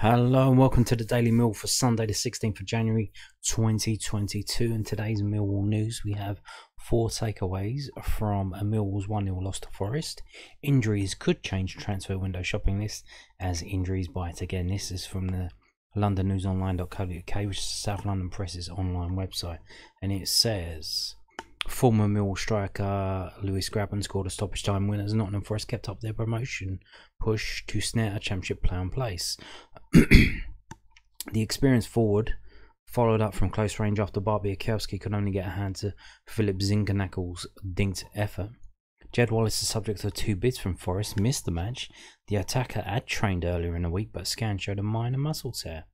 Hello and welcome to the Daily Mill for Sunday, the 16th of January 2022. In today's Millwall news, we have four takeaways from a Millwall's 1 0 loss to Forest. Injuries could change transfer window shopping list as injuries bite again. This is from the londonnewsonline.co.uk, which is South London Press's online website, and it says. Former Mill striker Lewis Grabban scored a stoppage time winner as Nottingham Forest kept up their promotion push to snare a championship play on place. the experienced forward followed up from close range after Bart Bialkowski could only get a hand to Philip Zinckernagel's dinked effort. Jed Wallace, the subject of two bids from Forest, missed the match. The attacker had trained earlier in the week, but scan showed a minor muscle tear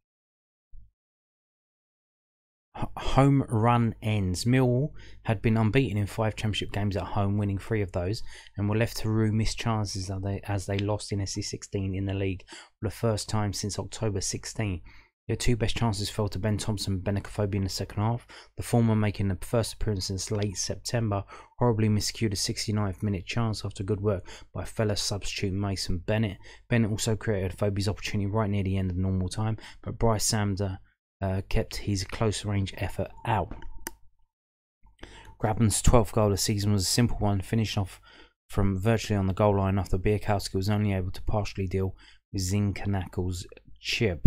home run ends. Millwall had been unbeaten in five championship games at home, winning three of those, and were left to rue missed chances as they, as they lost in SE16 in the league for the first time since October 16. Their two best chances fell to Ben Thompson and Benik Afobe in the second half, the former making the first appearance since late September, horribly miscued a 69th minute chance after good work by fellow substitute Mason Bennett. Bennett also created Afobe's opportunity right near the end of normal time, but Brice Samba uh, kept his close range effort out. Grabban's 12th goal of the season was a simple one, finished off from virtually on the goal line after Bialkowski was only able to partially deal with Zinckernagel's chip.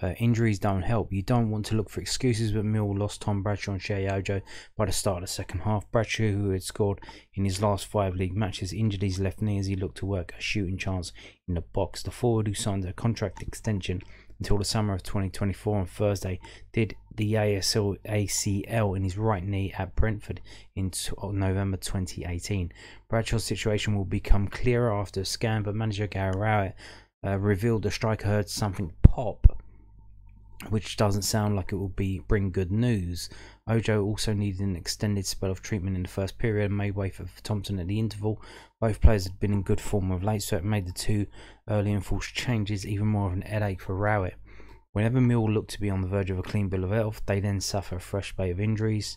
Uh, injuries don't help. You don't want to look for excuses, but Mill lost Tom Bradshaw and Sheyi Ojo by the start of the second half. Bradshaw, who had scored in his last five league matches, injured his left knee as he looked to work a shooting chance in the box. The forward, who signed a contract extension until the summer of 2024 on Thursday, did the ASL ACL in his right knee at Brentford in November 2018. Bradshaw's situation will become clearer after a scan, but manager Gary Rowett uh, revealed the striker heard something pop which doesn't sound like it will be bring good news. Ojo also needed an extended spell of treatment in the first period and made way for Thompson at the interval. Both players had been in good form of late, so it made the two early and forced changes even more of an headache for Rowett. Whenever Mill looked to be on the verge of a clean bill of health, they then suffer a fresh spate of injuries.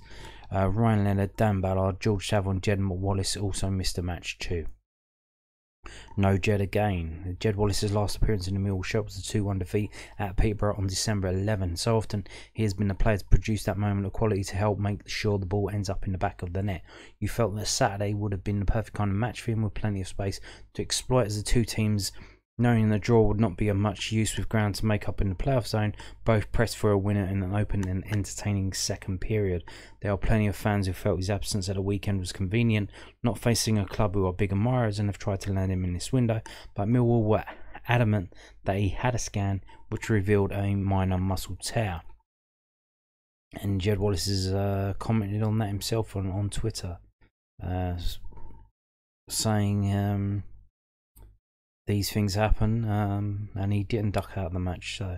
Uh, Ryan Leonard, Dan Ballard, George Saville, Jed Wallace also missed a match too. No Jed again. Jed Wallace's last appearance in the Mill Shop was a 2 1 defeat at Peterborough on December 11. So often he has been the player to produce that moment of quality to help make sure the ball ends up in the back of the net. You felt that Saturday would have been the perfect kind of match for him with plenty of space to exploit as the two teams Knowing the draw would not be of much use with ground to make up in the playoff zone, both pressed for a winner in an open and entertaining second period. There are plenty of fans who felt his absence at the weekend was convenient, not facing a club who are big admirers and have tried to land him in this window, but Millwall were adamant that he had a scan which revealed a minor muscle tear. And Jed Wallace has uh, commented on that himself on, on Twitter, uh, saying. Um, these things happen, um, and he didn't duck out of the match. So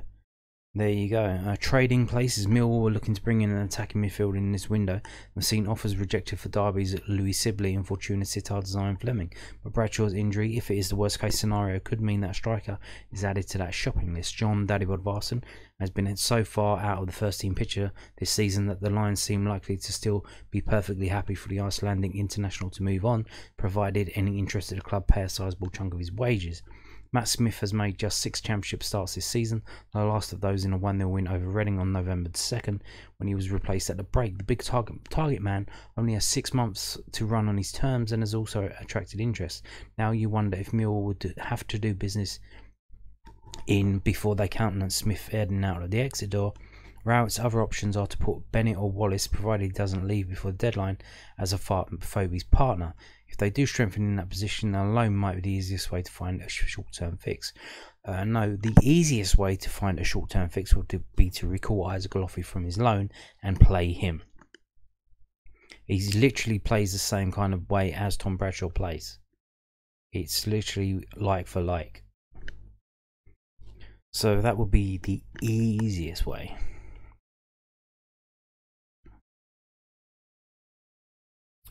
there you go. Uh, trading places. Millwall were looking to bring in an attacking midfield in this window. We've seen offers rejected for Derby's Louie Sibley and Fortuna Sittard's Zian Flemming. But Bradshaw's injury, if it is the worst case scenario, could mean that striker is added to that shopping list. Jon Dadi Bodvarsson has been so far out of the first team picture this season that the Lions seem likely to still be perfectly happy for the Icelandic international to move on, provided any interested club pay a sizable chunk of his wages. Matt Smith has made just six championship starts this season, the last of those in a 1 0 win over Reading on November 2nd when he was replaced at the break. The big target, target man only has six months to run on his terms and has also attracted interest. Now you wonder if Mill would have to do business in before they countenance Smith heading out of the exit door. Rowett's other options are to put Bennett or Wallace, provided he doesn't leave before the deadline, as Afobe's partner. If they do strengthen in that position, a loan might be the easiest way to find a short-term fix. Uh, no, the easiest way to find a short-term fix would be to recall Isaac Olaofe from his loan and play him. He literally plays the same kind of way as Tom Bradshaw plays. It's literally like for like. So that would be the easiest way.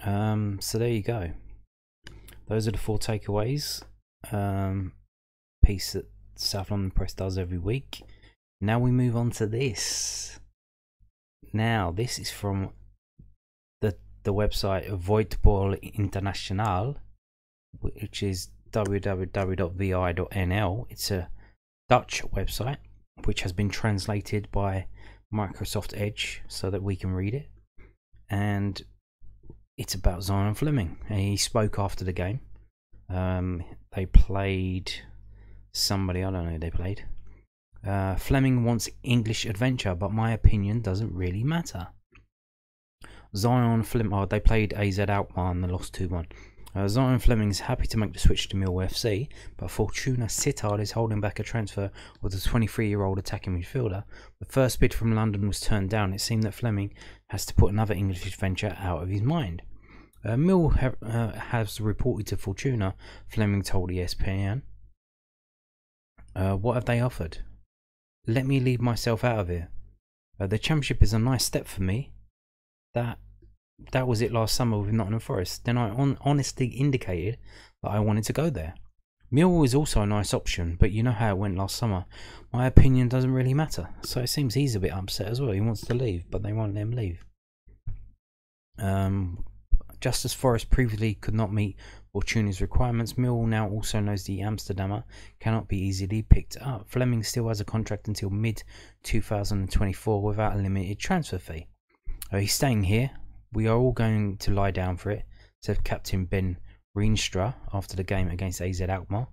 Um, so there you go those are the four takeaways. Um, piece that South London Press does every week. Now we move on to this. Now this is from the the website Voetbal International, which is www.vi.nl. It's a Dutch website, which has been translated by Microsoft Edge so that we can read it. And it's about Zian Flemming. He spoke after the game. Um, they played somebody, I don't know who they played. Uh, Flemming wants English adventure, but my opinion doesn't really matter. Zian Flemming, oh, they played AZ Alkmaar and they lost 2 1. Uh, Zian Flemming is happy to make the switch to Mill FC, but Fortuna Sittard is holding back a transfer of the 23 year old attacking midfielder. The first bid from London was turned down. It seemed that Flemming has to put another English adventure out of his mind. Uh, Mill ha- uh, has reported to Fortuna, Flemming told ESPN. Uh, what have they offered? Let me leave myself out of here. Uh, the championship is a nice step for me. That that was it last summer with Nottingham Forest. Then I on, honestly indicated that I wanted to go there. Mill is also a nice option, but you know how it went last summer. My opinion doesn't really matter. So it seems he's a bit upset as well. He wants to leave, but they won't let him leave. Um, just as Forest previously could not meet Fortuna's requirements, Mill now also knows the Amsterdamer cannot be easily picked up. Flemming still has a contract until mid 2024 without a limited transfer fee. Uh, he's staying here we are all going to lie down for it, said Captain Ben Rienstra after the game against AZ Alkmaar.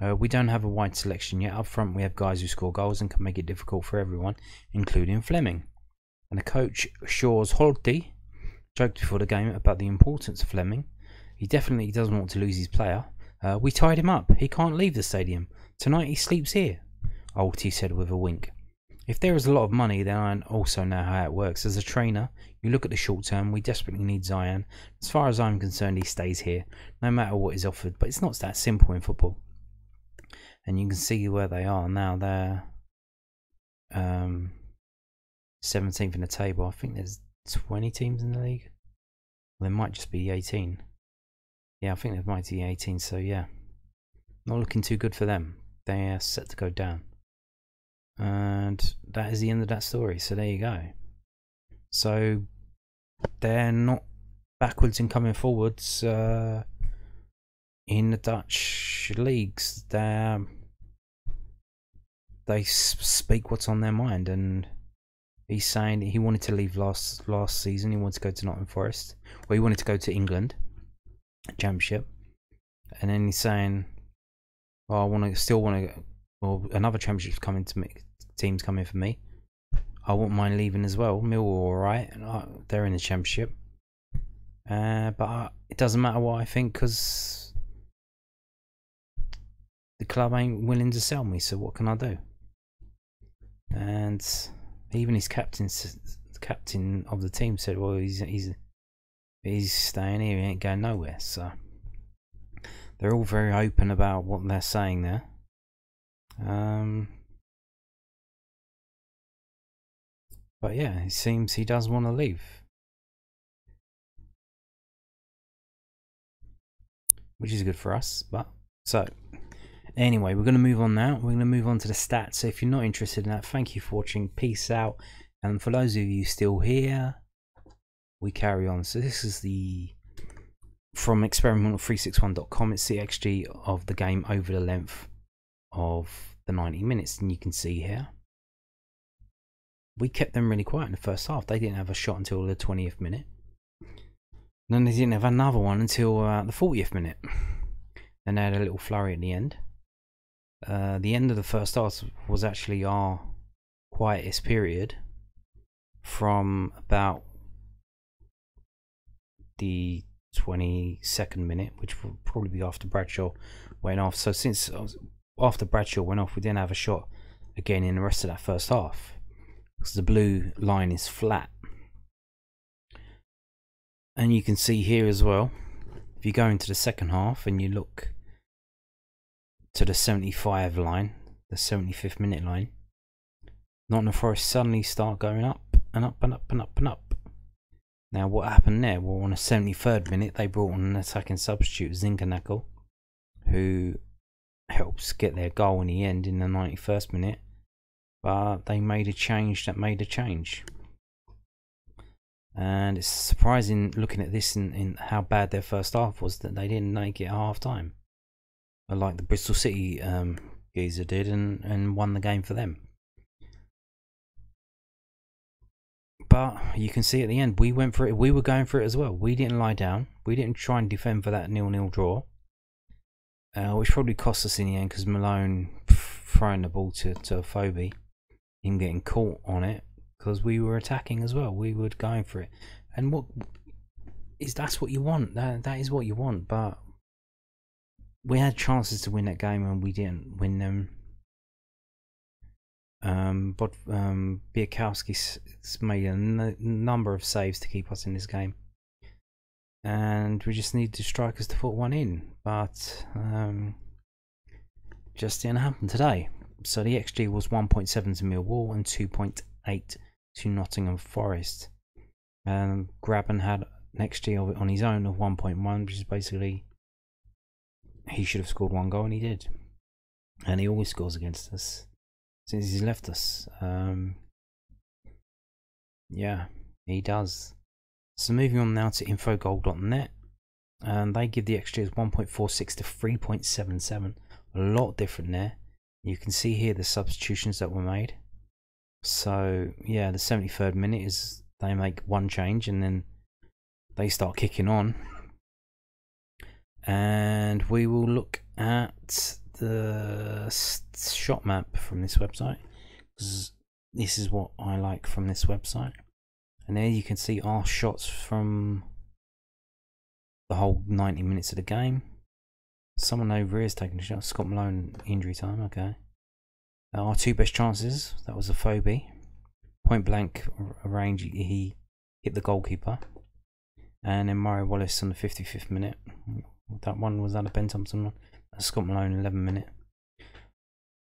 Uh, we don't have a wide selection yet. Up front, we have guys who score goals and can make it difficult for everyone, including Flemming. And the coach, Sjors Ultee, joked before the game about the importance of Flemming. He definitely doesn't want to lose his player. Uh, we tied him up. He can't leave the stadium. Tonight he sleeps here, Ultee said with a wink. If there is a lot of money, then I also know how it works. As a trainer, you look at the short term, we desperately need Zian. As far as I'm concerned, he stays here, no matter what is offered. But it's not that simple in football. And you can see where they are now. They're um, 17th in the table. I think there's 20 teams in the league. Well, there might just be 18. Yeah, I think there might be 18. So, yeah, not looking too good for them. They are set to go down. And that is the end of that story. So there you go. So they're not backwards in coming forwards uh, in the Dutch leagues. They they speak what's on their mind, and he's saying he wanted to leave last last season. He wanted to go to Nottingham Forest. Well, he wanted to go to England Championship, and then he's saying, "Oh, I want to still want to." Well, another championship's coming to me teams coming for me. I wouldn't mind leaving as well. Millwall alright. They're in the championship. Uh, but uh, it doesn't matter what I think because the club ain't willing to sell me. So what can I do? And even his captain, captain of the team said, "Well, he's he's he's staying here. He ain't going nowhere." So they're all very open about what they're saying there. Um, But yeah, it seems he does want to leave. Which is good for us, but so anyway, we're going to move on now. We're going to move on to the stats. So if you're not interested in that, thank you for watching. Peace out. And for those of you still here, we carry on. So this is the from experimental361.com. It's the XG of the game over the length of the 90 minutes, and you can see here we kept them really quiet in the first half. They didn't have a shot until the 20th minute. And then they didn't have another one until uh, the 40th minute. And they had a little flurry at the end. Uh, the end of the first half was actually our quietest period from about the 22nd minute, which will probably be after Bradshaw went off. So since after Bradshaw went off, we didn't have a shot again in the rest of that first half because the blue line is flat. And you can see here as well, if you go into the second half and you look to the 75 line, the 75th minute line, Nottingham Forest suddenly start going up and up and up and up and up. Now, what happened there? Well, on the 73rd minute, they brought on an attacking substitute, Zinckernagel, who helps get their goal in the end in the 91st minute but they made a change that made a change. And it's surprising looking at this and how bad their first half was that they didn't make it at half time. Like the Bristol City um, geezer did and, and won the game for them. But you can see at the end, we went for it. We were going for it as well. We didn't lie down. We didn't try and defend for that nil-nil draw, uh, which probably cost us in the end because Malone throwing the ball to to Phoebe, him getting caught on it because we were attacking as well. We were going for it, and what is that's what you want. That that is what you want. But we had chances to win that game and we didn't win them. Um, but um, Bialkowski's made a number of saves to keep us in this game, and we just need the strikers to put one in. But um, just didn't happen today. So the XG was 1.7 to Millwall and 2.8 to Nottingham Forest. Um, Grabban had an XG on his own of 1.1, which is basically he should have scored one goal and he did. And he always scores against us since he's left us. Um, yeah, he does. So moving on now to infogol.net. And they give the XG as 1.46 to 3.77. A lot different there. You can see here the substitutions that were made. So yeah, the 73rd minute is they make one change and then they start kicking on. And we will look at the shot map from this website this is what I like from this website. And there you can see our shots from the whole 90 minutes of the game someone over here is taking a shot Scott Malone injury time okay our two best chances that was a Afobe point blank range he hit the goalkeeper and then Murray Wallace on the 55th minute that one was that a Ben Thompson one. That's Scott Malone, 11 minute.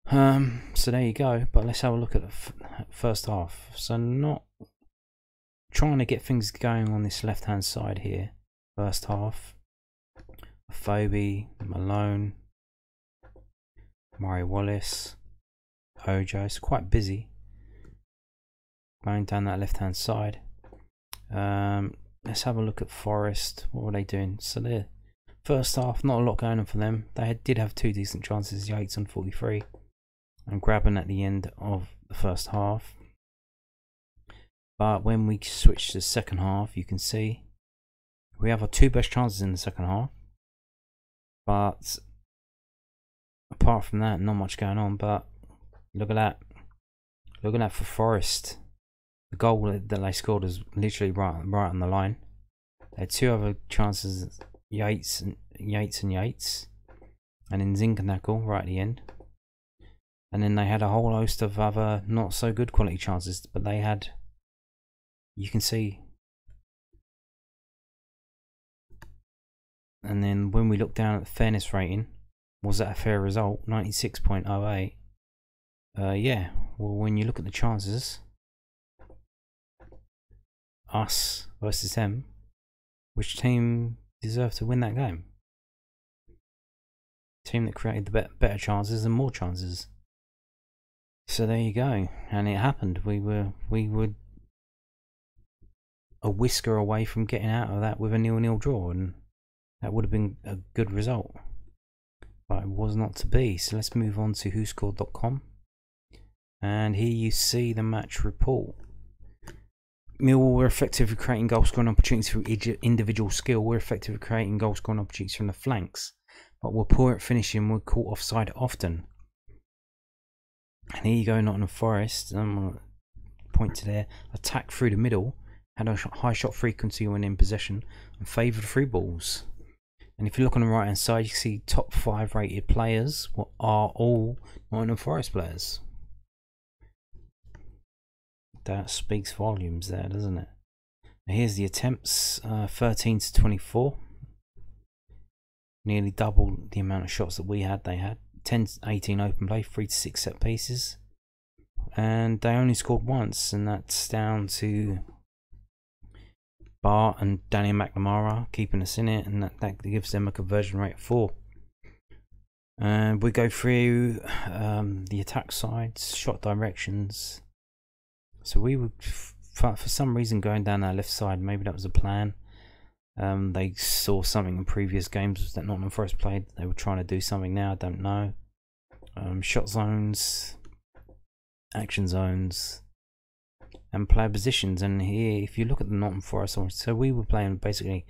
Um, so there you go. But let's have a look at the first half. So not trying to get things going on this left hand side here. First half. Phoebe, Malone, Murray Wallace, Ojo. It's quite busy. Going down that left hand side. Um, let's have a look at Forest. What were they doing? So they're First half, not a lot going on for them. They did have two decent chances, Yates on 43 and Grabban at the end of the first half. But when we switch to the second half, you can see we have our two best chances in the second half. But apart from that, not much going on. But look at that. Look at that for Forest. The goal that they scored is literally right, right on the line. They had two other chances Yates and Yates and Yates, and then Zinckernagel right at the end. And then they had a whole host of other not so good quality chances, but they had, you can see. And then when we look down at the fairness rating, was that a fair result? 96.08. Uh, yeah, well, when you look at the chances, us versus them, which team deserved to win that game. Team that created the better chances and more chances. So there you go, and it happened. We were we were a whisker away from getting out of that with a nil-nil draw, and that would have been a good result. But it was not to be. So let's move on to WhoScored.com, and here you see the match report. Millwall were effective at creating goal scoring opportunities through individual skill. We're effective at creating goal scoring opportunities from the flanks, but we're poor at finishing. We're caught offside often. And here you go, Nottingham Forest. I'm going to point to there. Attack through the middle, had a high shot frequency when in possession, and favoured free balls. And if you look on the right hand side, you see top five rated players what are all Nottingham Forest players that speaks volumes there, doesn't it? Now here's the attempts uh, 13 to 24. Nearly double the amount of shots that we had. They had 10 to 18 open play, 3 to 6 set pieces. And they only scored once, and that's down to Bart and Danny McNamara keeping us in it, and that, that gives them a conversion rate of 4. And we go through um, the attack sides, shot directions, so we were, for, for some reason, going down our left side. Maybe that was a plan. Um, they saw something in previous games that Nottingham Forest played. They were trying to do something now. I don't know. um, shot zones, action zones, and player positions. And here, if you look at the Nottingham Forest, so we were playing basically,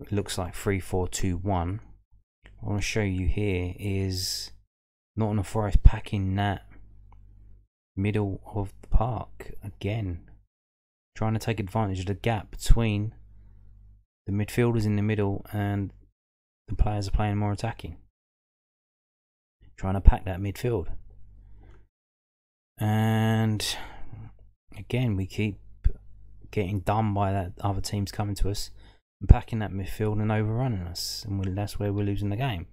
it looks like 3 4 2 1. I want to show you here is Nottingham Forest packing that middle of the park again. Trying to take advantage of the gap between the midfielders in the middle and the players are playing more attacking. Trying to pack that midfield. And again, we keep getting done by that other teams coming to us and packing that midfield and overrunning us. And that's where we're losing the game.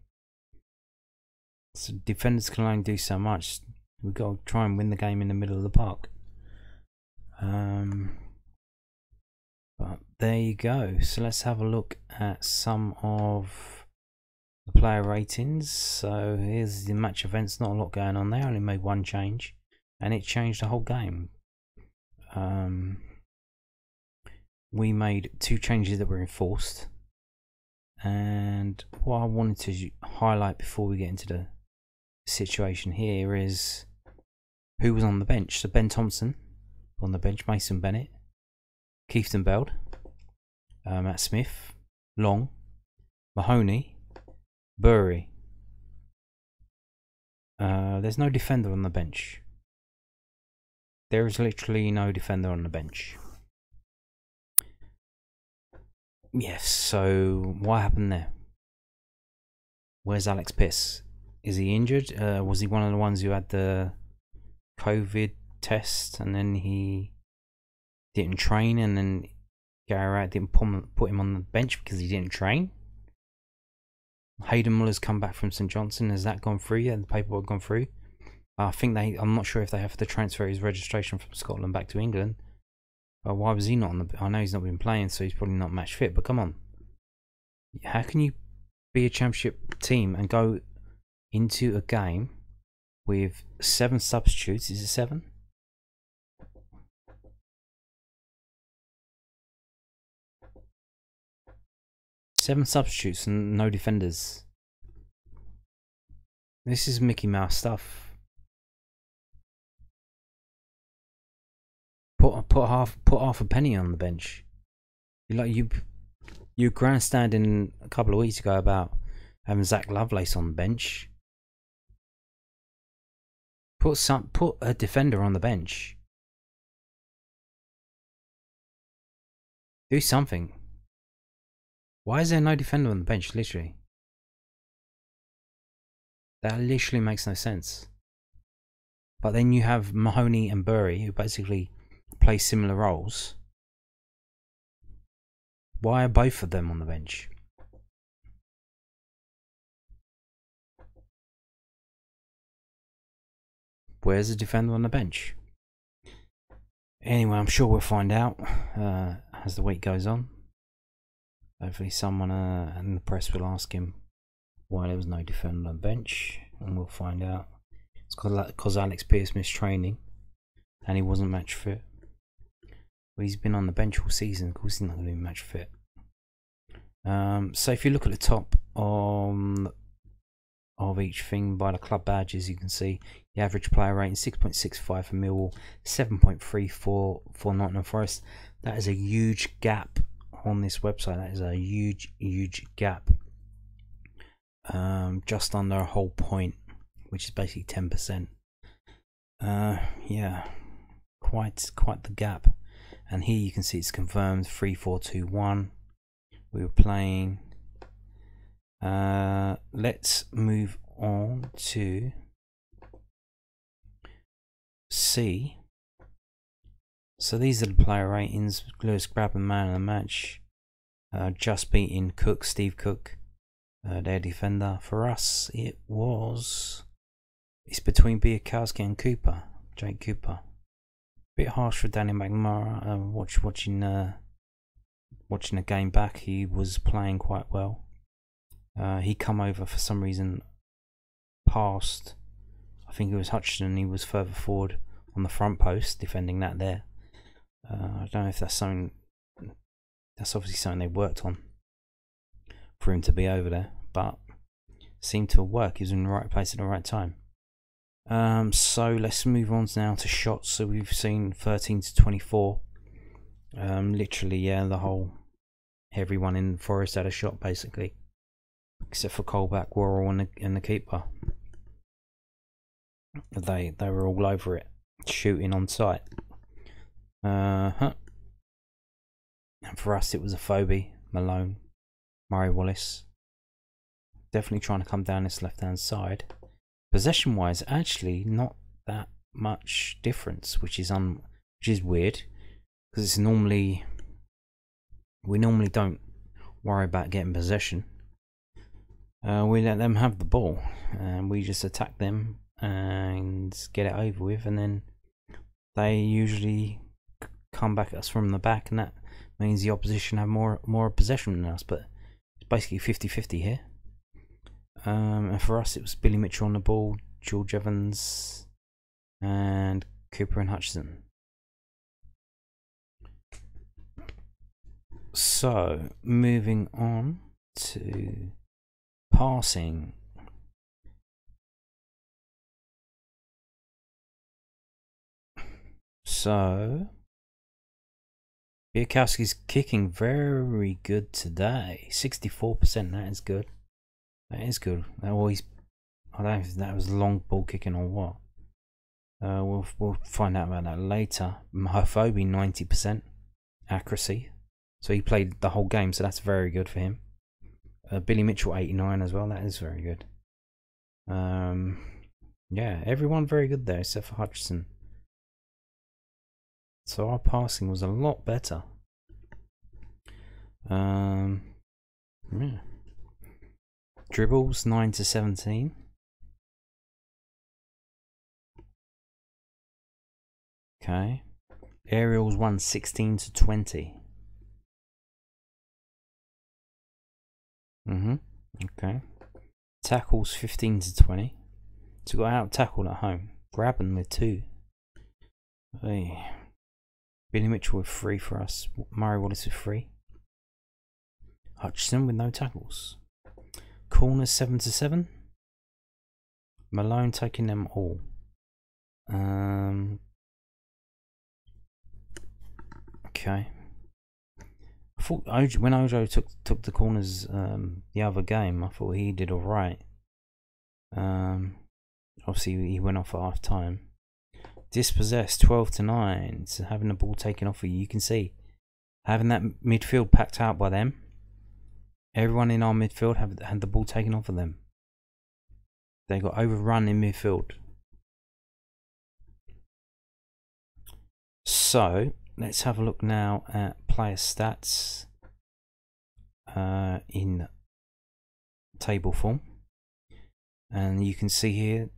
So defenders can only do so much. We've got to try and win the game in the middle of the park. Um, but there you go. So let's have a look at some of the player ratings. So here's the match events. Not a lot going on there. Only made one change, and it changed the whole game. Um, we made two changes that were enforced. And what I wanted to highlight before we get into the situation here is who was on the bench. So Ben Thompson on the bench, Mason Bennett, Kieftenbeld, uh, Matt Smith, Long, Mahoney, Burey. Uh, there's no defender on the bench. There is literally no defender on the bench. Yes, so what happened there? Where's Alex Pearce? Is he injured? Uh, was he one of the ones who had the COVID test and then he didn't train and then Gary Rowett didn't put him on the bench because he didn't train? Hayden Muller's come back from St Johnstone. Has that gone through yet? The paperwork gone through? I think they. I'm not sure if they have to transfer his registration from Scotland back to England. But why was he not on the? I know he's not been playing, so he's probably not match fit. But come on, how can you be a championship team and go into a game with seven substitutes? Is it seven? Seven substitutes and no defenders. This is Mickey Mouse stuff. Put put half put half a penny on the bench. You like you you grandstanding a couple of weeks ago about having Zak Lovelace on the bench. Put some put a defender on the bench. Do something. Why is there no defender on the bench, literally? That literally makes no sense. But then you have Mahoney and Burey, who basically play similar roles. Why are both of them on the bench? Where's the defender on the bench? Anyway, I'm sure we'll find out uh, as the week goes on. Hopefully, someone uh, in the press will ask him why there was no defender on the bench, and we'll find out. It's because Alex Pearce missed training and he wasn't match fit. He's been on the bench all season. Of course, he's not going to be match fit. Um, so if you look at the top um, of each thing by the club badges, you can see the average player rating 6.65 for Millwall, 7.34 for Nottingham Forest. That is a huge gap on this website. That is a huge, huge gap. Um, just under a whole point, which is basically 10%. Uh, yeah, quite, quite the gap and here you can see it's confirmed 3421 we were playing. Uh, let's move on to C. So these are the player ratings. Lewis Grabban man of the match. Uh, just beating Cook Steve Cook uh, their defender. For us it was it's between Bialkowski and Cooper Jake Cooper bit harsh for Danny McNamara. Uh, watch, watching uh, watching the game back, he was playing quite well. Uh, he come over for some reason past. I think it was Hutchinson. He was further forward on the front post, defending that there. Uh, I don't know if that's something. That's obviously something they worked on for him to be over there, but seemed to work. He was in the right place at the right time. Um, so let's move on now to shots. So we've seen 13 to 24. Um, literally, yeah, the whole everyone in the Forest had a shot basically, except for Colback, Worrall, and the, and the keeper. They they were all over it, shooting on sight. Uh huh. And for us, it was a Afobe, Malone, Murray Wallace. Definitely trying to come down this left hand side. Possession wise, actually, not that much difference, which is un which is weird because it's normally we normally don't worry about getting possession. Uh, we let them have the ball and we just attack them and get it over with, and then they usually come back at us from the back, and that means the opposition have more more possession than us. But it's basically 50-50 here. Um, and for us, it was Billy Mitchell on the ball, George Evans, and Cooper and Hutchinson. So, moving on to passing. So, Bialkowski's kicking very good today. 64%, that is good. That is good. That always, I don't know if that was long ball kicking or what. Uh, we'll we'll find out about that later. Mahophobie 90% accuracy. So he played the whole game, so that's very good for him. Uh, Billy Mitchell 89 as well. That is very good. Um, yeah, everyone very good there except for Hutchinson. So our passing was a lot better. Um, yeah. Dribbles 9 to 17. Okay. Aerials 1 16 to 20. Mm-hmm. Okay. Tackles 15 to 20. So got out tackle at home. Grabban with 2. Hey. Billy Mitchell with 3 for us. Murray Wallace with 3. Hutchinson with no tackles. Corners 7 to 7. Malone taking them all. Um. Okay. I thought Ojo, when Ojo took took the corners um, the other game, I thought he did all right. Um, obviously he went off at half time. Dispossessed twelve to nine. So having the ball taken off of you, you can see having that midfield packed out by them. Everyone in our midfield have had the ball taken off of them. They got overrun in midfield. So let's have a look now at player stats uh, in table form. And you can see here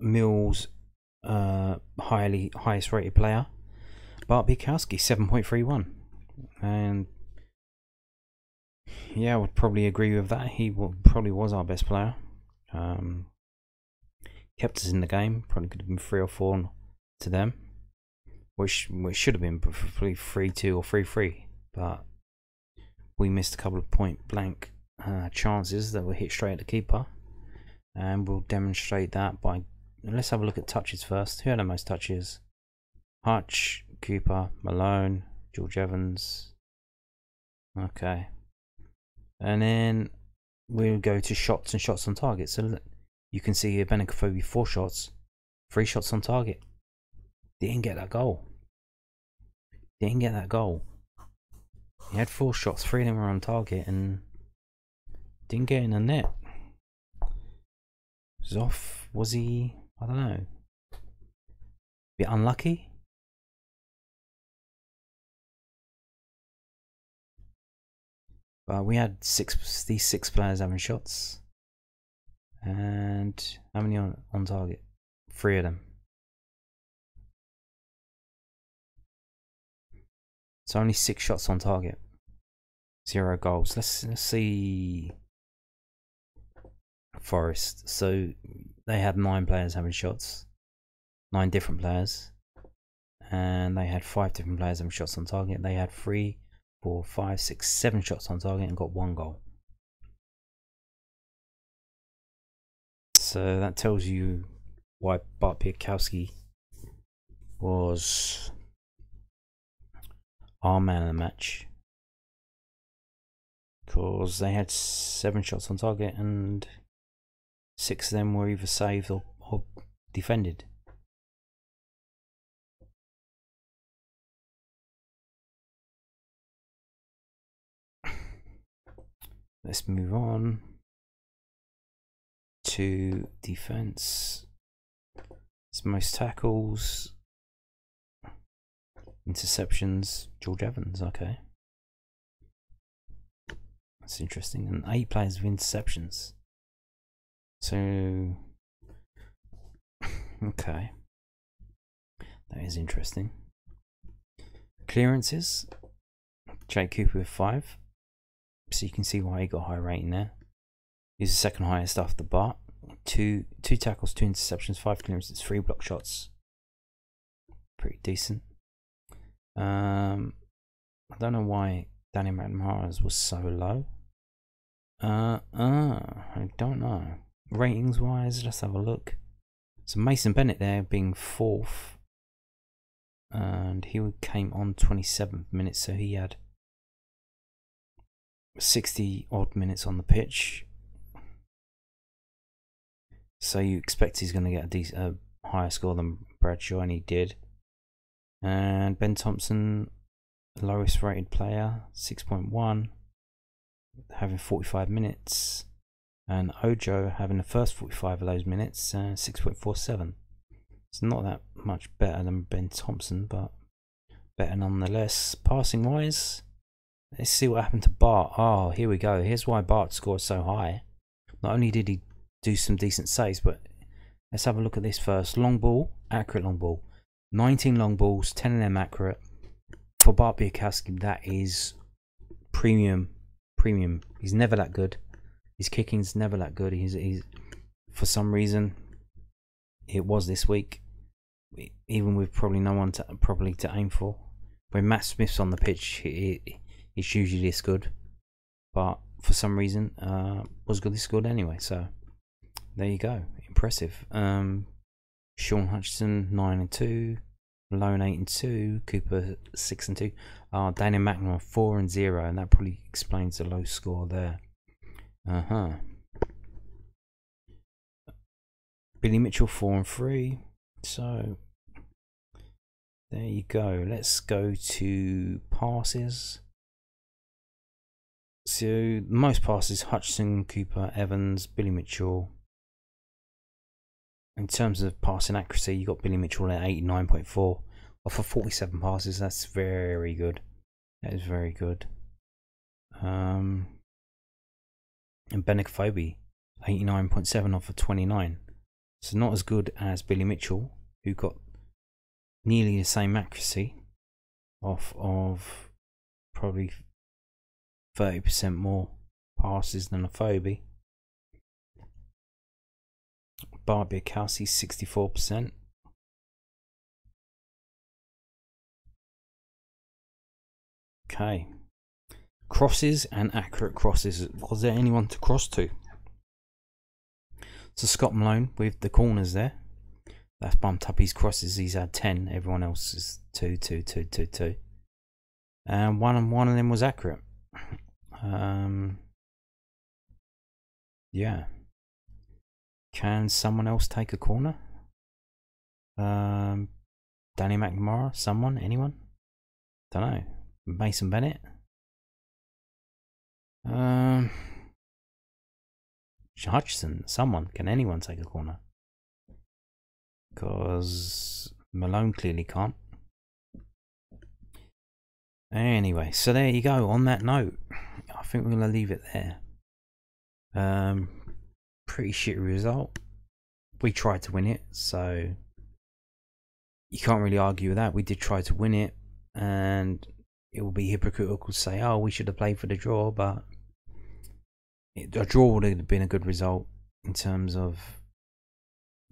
Mills uh, highly highest rated player. Bart Bialkowski 7.31 and yeah, I would probably agree with that. He probably was our best player. Um, kept us in the game. Probably could have been three or four to them which which should have been probably three two or three three, but we missed a couple of point blank uh, chances that were hit straight at the keeper, and we'll demonstrate that by let's have a look at touches first. Who had the most touches? Hutch, Cooper, Malone, George Evans. Okay, and then we'll go to shots and shots on target. So you can see here Benik Afobe four shots, three shots on target. Didn't get that goal. Didn't get that goal. He had four shots, three of them were on target, and didn't get in the net. Zoff, was he? I don't know. Bit unlucky? But we had six these six players having shots. And how many on, on target? Three of them. So only six shots on target. Zero goals. Let's let's see Forest. So they had nine players having shots. Nine different players. And they had five different players having shots on target. They had three, four, five, six, seven shots on target and got one goal. So that tells you why Bart Bialkowski was our man of the match. Because they had seven shots on target and six of them were either saved or, or defended. Let's move on to defense. It's most tackles, interceptions. George Evans, okay. That's interesting. And eight players with interceptions. So, okay. That is interesting. Clearances. Jake Cooper with five. So you can see why he got high rating there. He's the second highest after Bart. Two two tackles, two interceptions, five clearances, three block shots. Pretty decent. Um, I don't know why Danny McNamara's was so low. Uh, uh, I don't know. Ratings wise, let's have a look. So Mason Bennett there being fourth. And he came on 27th minute, so he had 60 odd minutes on the pitch. So you expect he's going to get a, decent, a higher score than Bradshaw, and he did. And Ben Thompson, lowest rated player, 6.1, having 45 minutes. And Ojo having the first 45 of those minutes, uh, 6.47. It's not that much better than Ben Thompson, but better nonetheless. Passing wise, Let's see what happened to Bart. Oh, here we go. Here's why Bart scored so high. Not only did he do some decent saves, but let's have a look at this first. Long ball, accurate long ball. 19 long balls, 10 of them accurate. For Bart Bialkowski, that is premium. Premium. He's never that good. His kicking's never that good. He's, he's for some reason, it was this week. Even with probably no one to, to aim for. When Matt Smith's on the pitch, he, it's usually this good, but for some reason uh, was good this good anyway. So there you go, impressive. Um, Shaun Hutchinson nine and two, Malone eight and two, Cooper six and two, uh, Danny McNamara four and zero, and that probably explains the low score there. Uh huh. Billy Mitchell four and three. So there you go. Let's go to passes. So most passes Hutchinson, Cooper, Evans, Billy Mitchell. In terms of passing accuracy, you got Billy Mitchell at 89.4 off of 47 passes. That's very good. That is very good. Um, and Benik Afobe, 89.7 off of 29. So not as good as Billy Mitchell, who got nearly the same accuracy off of probably 30% more passes than a Afobe. Barbie Bialkowski, 64%. Okay. Crosses and accurate crosses. Was there anyone to cross to? So Scott Malone with the corners there. That's bumped up his crosses. He's had 10. Everyone else is 2, 2, 2, 2, 2. And one, and one of them was accurate. Um, yeah. Can someone else take a corner? Um, Danny McNamara? Someone? Anyone? Don't know. Mason Bennett? Um, Hutchinson? Someone? Can anyone take a corner? Because Malone clearly can't. Anyway, so there you go. On that note, think we're gonna leave it there. Um, pretty shitty result. We tried to win it, so you can't really argue with that. We did try to win it, and it would be hypocritical to say, "Oh, we should have played for the draw," but it, a draw would have been a good result in terms of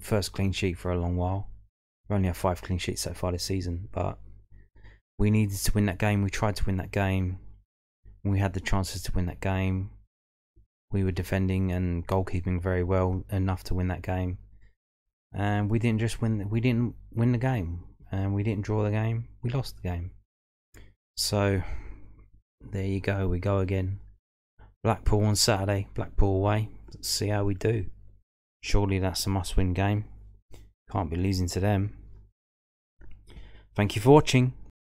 first clean sheet for a long while. We only have five clean sheets so far this season, but we needed to win that game. We tried to win that game. We had the chances to win that game. We were defending and goalkeeping very well enough to win that game. and we didn't just win. We didn't win the game, and we didn't draw the game. We lost the game. So there you go. We go again. Blackpool on Saturday. Blackpool away. Let's see how we do. Surely that's a must-win game. Can't be losing to them. Thank you for watching.